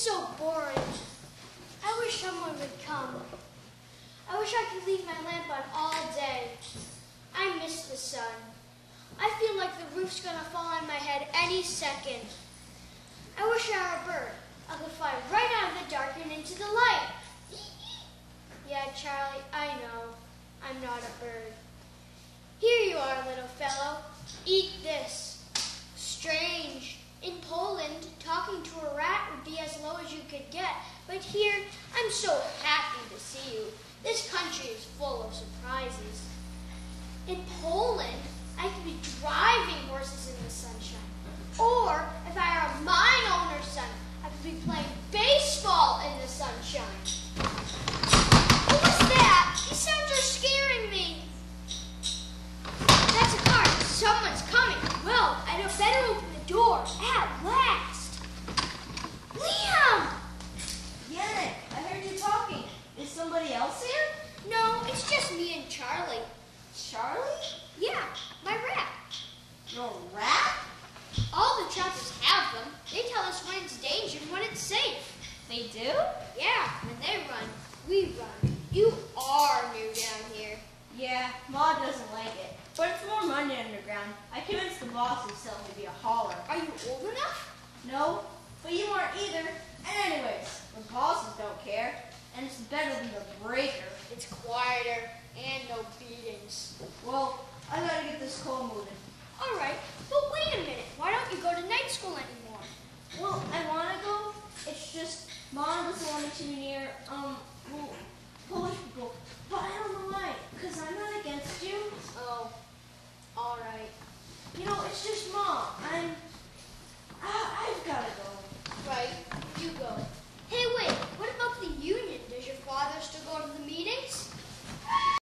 so boring. I wish someone would come. I wish I could leave my lamp on all day. I miss the sun. I feel like the roof's gonna fall on my head any second. I wish I were a bird. I could fly right out of the dark and into the light. Yeah, Charlie, I know. I'm not a bird. Here you are, little fellow. Eat this. Strange. In Poland, talking to a rat would be as low get, but here, I'm so happy to see you. This country is full of surprises. In Poland, I could be driving horses in the sunshine. Or, if I were a mine owner's son, I could be playing baseball in the sunshine. What was that? You sound just scaring me. That's a car. Someone's coming. Well, I'd better open the door at last. Else here? No, it's just me and Charlie. Charlie? Yeah, my rat. Your rat? All the choppers have them. They tell us when it's danger and when it's safe. They do? Yeah, when they run, we run. You are new down here. Yeah, Ma doesn't like it. But it's more money underground. I convinced the boss himself to be a hauler. Are you old enough? No, but you aren't either. And anyways, don't care. And it's better than the breaker. It's quieter and no beatings. Well, I gotta get this coal moving. All right,